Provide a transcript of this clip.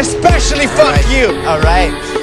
Especially fuck you. All right.